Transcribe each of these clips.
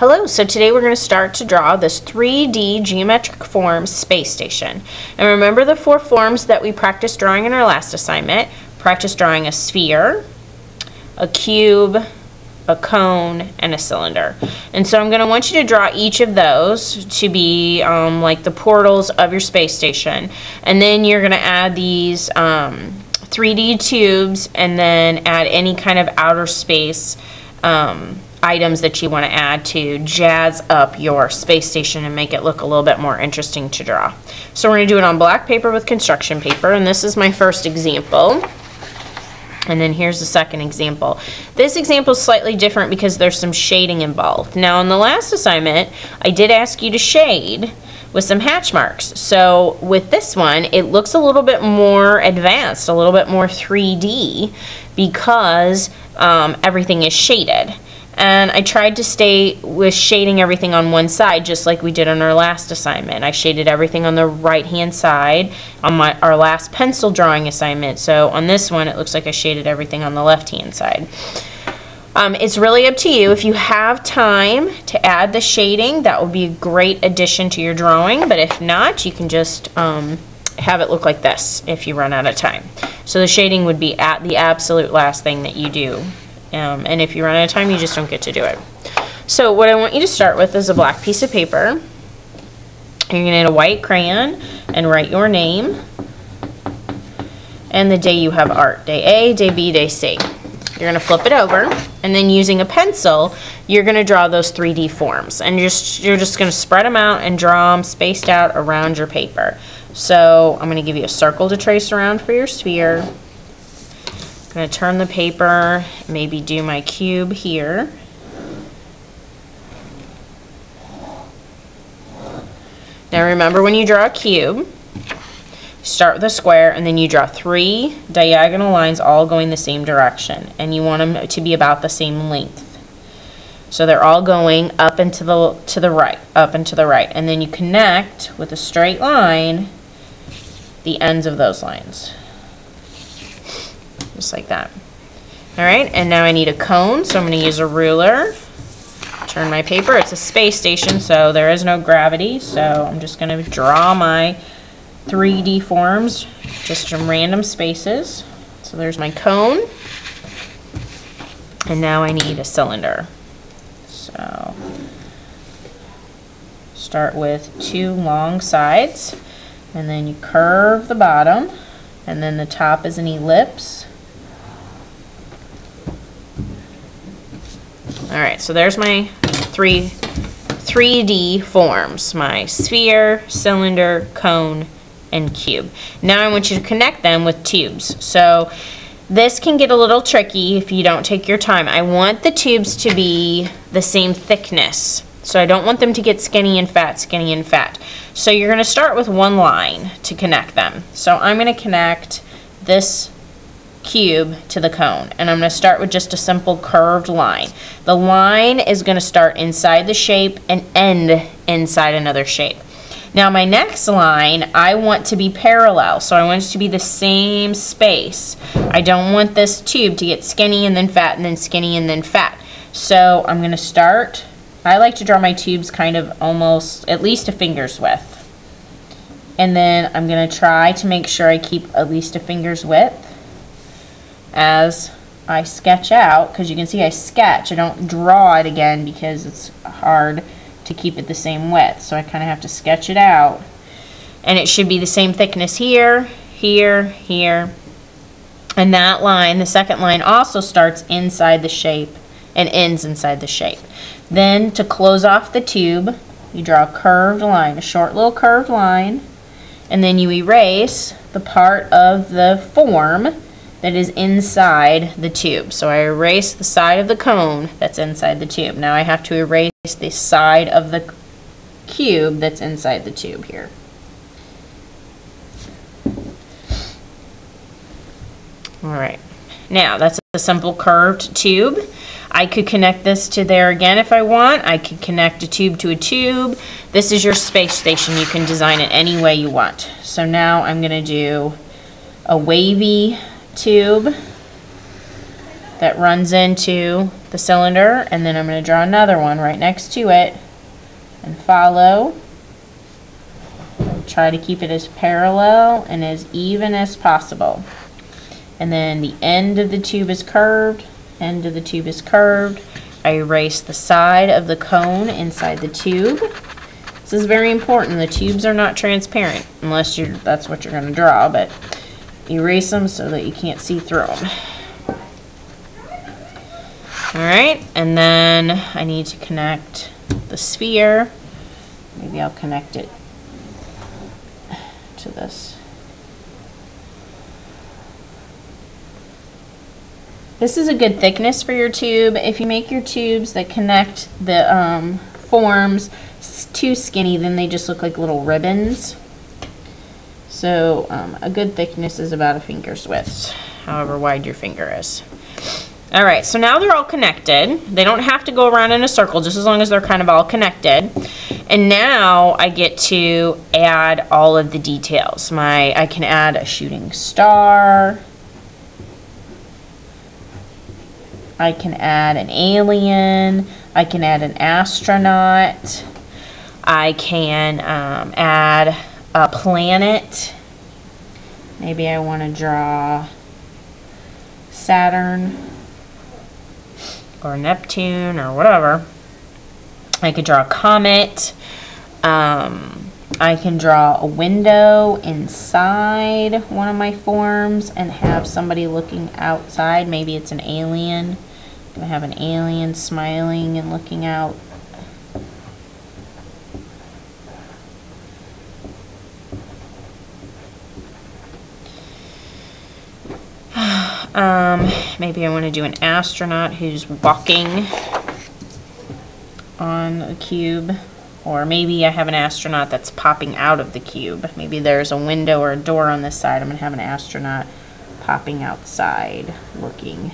Hello, so today we're going to start to draw this 3D geometric form space station. And remember the four forms that we practiced drawing in our last assignment. Practice drawing a sphere, a cube, a cone, and a cylinder. And so I'm going to want you to draw each of those to be um, like the portals of your space station. And then you're going to add these um, 3D tubes and then add any kind of outer space um, items that you want to add to jazz up your space station and make it look a little bit more interesting to draw. So we're going to do it on black paper with construction paper, and this is my first example. And then here's the second example. This example is slightly different because there's some shading involved. Now, in the last assignment, I did ask you to shade with some hatch marks. So with this one, it looks a little bit more advanced, a little bit more 3D because um, everything is shaded and I tried to stay with shading everything on one side just like we did on our last assignment. I shaded everything on the right hand side on my our last pencil drawing assignment. So on this one it looks like I shaded everything on the left hand side. Um, it's really up to you. If you have time to add the shading, that would be a great addition to your drawing. But if not, you can just um, have it look like this if you run out of time. So the shading would be at the absolute last thing that you do um, and if you run out of time, you just don't get to do it. So what I want you to start with is a black piece of paper. You're going to need a white crayon and write your name and the day you have art. Day A, day B, day C. You're going to flip it over and then using a pencil, you're going to draw those 3D forms. And you're just, you're just going to spread them out and draw them spaced out around your paper. So I'm going to give you a circle to trace around for your sphere. I'm going to turn the paper, maybe do my cube here. Now remember when you draw a cube, start with a square and then you draw three diagonal lines all going the same direction and you want them to be about the same length. So they're all going up and to the to the right, up and to the right. And then you connect with a straight line the ends of those lines just like that. All right, and now I need a cone, so I'm going to use a ruler. Turn my paper. It's a space station, so there is no gravity, so I'm just going to draw my 3D forms just from random spaces. So there's my cone. And now I need a cylinder. So start with two long sides, and then you curve the bottom, and then the top is an ellipse. All right, so there's my three 3D forms, my sphere, cylinder, cone, and cube. Now I want you to connect them with tubes. So this can get a little tricky if you don't take your time. I want the tubes to be the same thickness. So I don't want them to get skinny and fat, skinny and fat. So you're going to start with one line to connect them. So I'm going to connect this cube to the cone. And I'm going to start with just a simple curved line. The line is going to start inside the shape and end inside another shape. Now my next line, I want to be parallel, so I want it to be the same space. I don't want this tube to get skinny and then fat and then skinny and then fat. So I'm going to start, I like to draw my tubes kind of almost at least a finger's width. And then I'm going to try to make sure I keep at least a finger's width as I sketch out, because you can see I sketch, I don't draw it again because it's hard to keep it the same width. So I kind of have to sketch it out. And it should be the same thickness here, here, here. And that line, the second line, also starts inside the shape and ends inside the shape. Then to close off the tube, you draw a curved line, a short little curved line, and then you erase the part of the form that is inside the tube. So I erase the side of the cone that's inside the tube. Now I have to erase the side of the cube that's inside the tube here. Alright, now that's a simple curved tube. I could connect this to there again if I want. I could connect a tube to a tube. This is your space station. You can design it any way you want. So now I'm going to do a wavy tube. that runs into the cylinder, and then I'm going to draw another one right next to it and follow. Try to keep it as parallel and as even as possible. And then the end of the tube is curved, end of the tube is curved. I erase the side of the cone inside the tube. This is very important. The tubes are not transparent unless you're, that's what you're going to draw, but erase them so that you can't see through them. All right, and then I need to connect the sphere. Maybe I'll connect it to this. This is a good thickness for your tube. If you make your tubes that connect the um, forms too skinny, then they just look like little ribbons. So um, a good thickness is about a finger's width, however wide your finger is. All right, so now they're all connected. They don't have to go around in a circle, just as long as they're kind of all connected. And now I get to add all of the details. My, I can add a shooting star. I can add an alien. I can add an astronaut. I can um, add a planet. Maybe I want to draw Saturn or Neptune or whatever. I could draw a comet. Um, I can draw a window inside one of my forms and have somebody looking outside. Maybe it's an alien. I'm going to have an alien smiling and looking out. Um, maybe I want to do an astronaut who's walking on a cube. Or maybe I have an astronaut that's popping out of the cube. Maybe there's a window or a door on this side. I'm going to have an astronaut popping outside looking.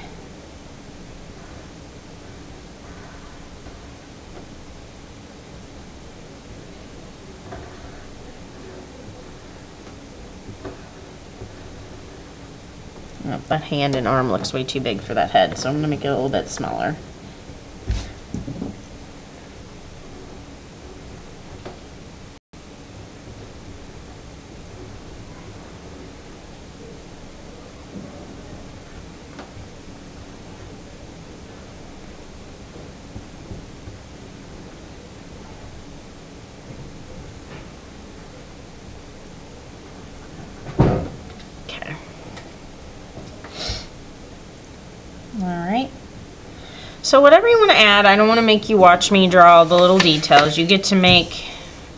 That hand and arm looks way too big for that head, so I'm to make it a little bit smaller. Okay. All right. So whatever you want to add, I don't want to make you watch me draw all the little details. You get to make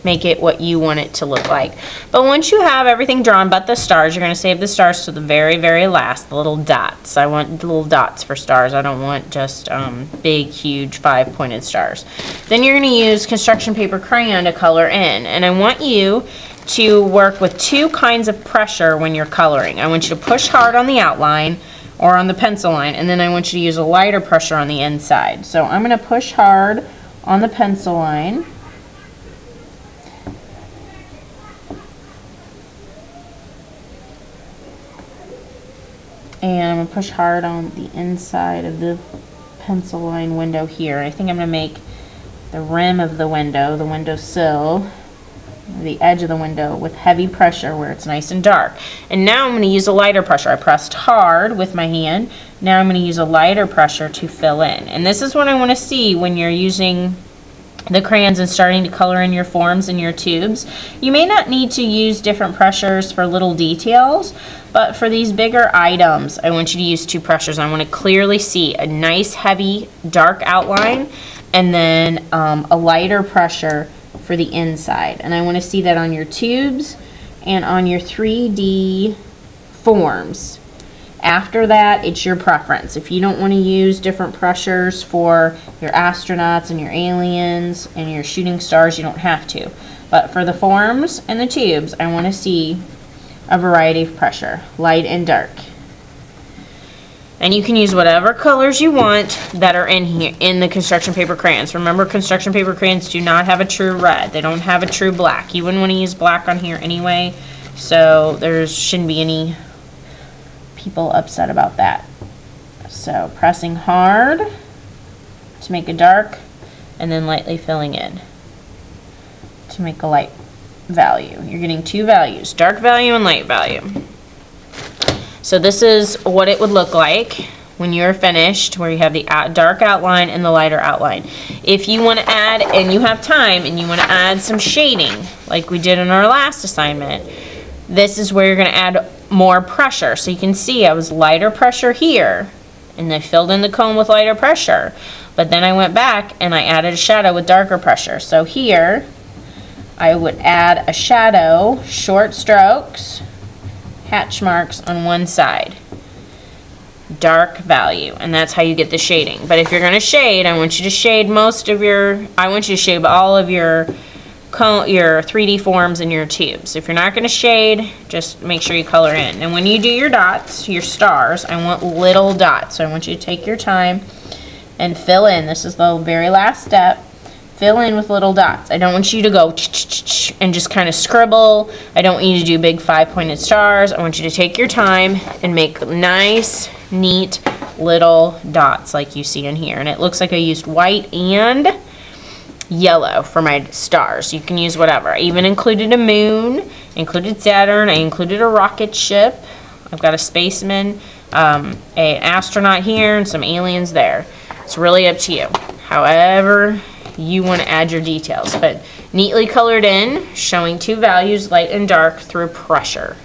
make it what you want it to look like. But once you have everything drawn but the stars, you're going to save the stars to the very, very last, the little dots. I want little dots for stars. I don't want just um, big, huge, five-pointed stars. Then you're going to use construction paper crayon to color in. And I want you to work with two kinds of pressure when you're coloring. I want you to push hard on the outline or on the pencil line, and then I want you to use a lighter pressure on the inside. So I'm going to push hard on the pencil line. And I'm going to push hard on the inside of the pencil line window here. I think I'm going to make the rim of the window, the window sill, the edge of the window with heavy pressure where it's nice and dark. And now I'm going to use a lighter pressure. I pressed hard with my hand. Now I'm going to use a lighter pressure to fill in. And this is what I want to see when you're using the crayons and starting to color in your forms and your tubes. You may not need to use different pressures for little details, but for these bigger items, I want you to use two pressures. I want to clearly see a nice, heavy, dark outline and then um, a lighter pressure for the inside. And I want to see that on your tubes and on your 3D forms. After that, it's your preference. If you don't want to use different pressures for your astronauts and your aliens and your shooting stars, you don't have to. But for the forms and the tubes, I want to see a variety of pressure, light and dark. And you can use whatever colors you want that are in here, in the construction paper crayons. Remember, construction paper crayons do not have a true red. They don't have a true black. You wouldn't want to use black on here anyway, so there shouldn't be any people upset about that. So pressing hard to make a dark and then lightly filling in to make a light value. You're getting two values, dark value and light value. So this is what it would look like when you're finished, where you have the dark outline and the lighter outline. If you want to add, and you have time, and you want to add some shading, like we did in our last assignment, this is where you're going to add more pressure. So you can see I was lighter pressure here, and I filled in the cone with lighter pressure. But then I went back and I added a shadow with darker pressure. So here, I would add a shadow, short strokes, hatch marks on one side. Dark value, and that's how you get the shading. But if you're gonna shade, I want you to shade most of your, I want you to shade all of your your 3D forms and your tubes. If you're not gonna shade, just make sure you color in. And when you do your dots, your stars, I want little dots. So I want you to take your time and fill in. This is the very last step. Fill in with little dots. I don't want you to go and just kind of scribble. I don't want you to do big five-pointed stars. I want you to take your time and make nice, neat little dots like you see in here. And it looks like I used white and yellow for my stars. You can use whatever. I even included a moon, included Saturn, I included a rocket ship. I've got a spaceman, um, an astronaut here, and some aliens there. It's really up to you. However you want to add your details, but neatly colored in, showing two values, light and dark, through pressure.